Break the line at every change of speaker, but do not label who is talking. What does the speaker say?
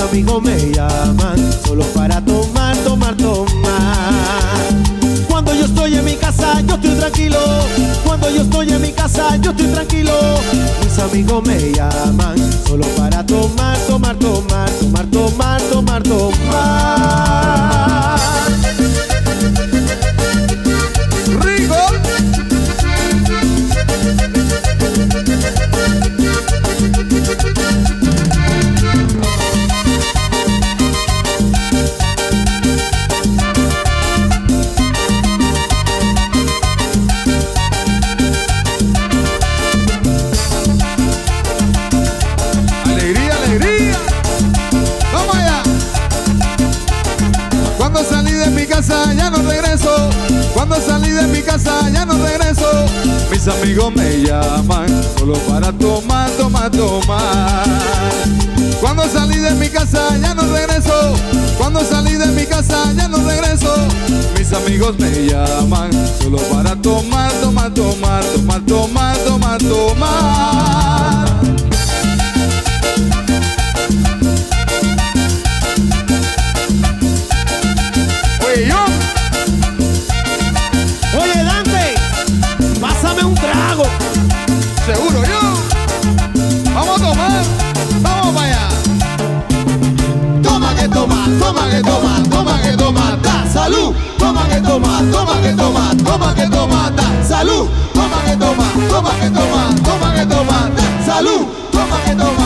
amigos me llaman solo para tomar, tomar, tomar. Cuando yo estoy en mi casa, yo estoy tranquilo. Cuando yo estoy en mi casa, yo estoy tranquilo. Mis amigos me llaman
Mis amigos me llaman solo para tomar, tomar, tomar. Cuando salí de mi casa ya no regreso. Cuando salí de mi casa ya no regreso. Mis amigos me llaman solo para tomar, tomar, tomar, tomar, tomar, tomar.
Toma, toma que toma, da salud. Toma que toma, toma que toma, toma que toma, da salud. Toma que toma, toma que toma, toma que toma, da salud. Toma que toma, toma que toma.